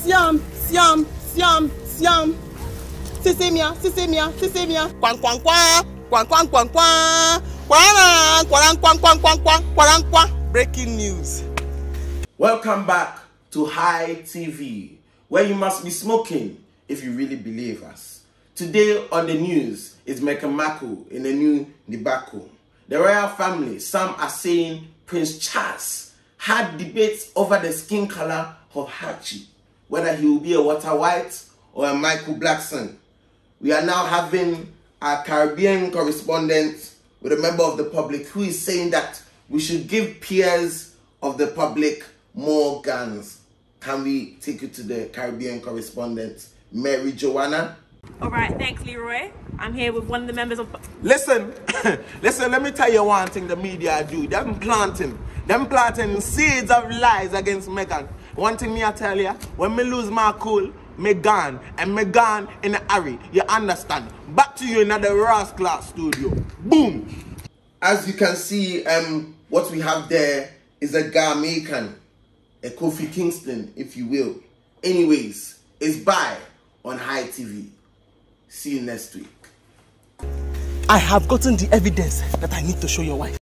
Siam, Siam, Siam, Siam. Sisemia, Sisemia, Sisemia. Kwan kwan kwan, kwan kwan kwan kwan. Kwan kwan kwan kwan kwan kwan kwan kwan. Breaking news. Welcome back to High TV, where you must be smoking if you really believe us. Today on the news is Meghan Markle in a new debacle. The royal family, some are saying Prince Charles had debates over the skin color of Hachi, whether he will be a Walter White or a Michael Blackson. We are now having a Caribbean correspondent with a member of the public who is saying that we should give peers of the public more guns. Can we take you to the Caribbean correspondent, Mary Joanna? All right, thanks, Leroy. I'm here with one of the members of. Listen, listen, let me tell you one thing the media do. Them planting, them planting seeds of lies against Meghan. One thing me I tell you, when me lose my cool, me gone, and me gone in a hurry. You understand? Back to you in the Ross Class studio. Boom! As you can see, um, what we have there is a Jamaican, a Kofi Kingston, if you will. Anyways, it's by on High TV. See you next week. I have gotten the evidence that I need to show your wife.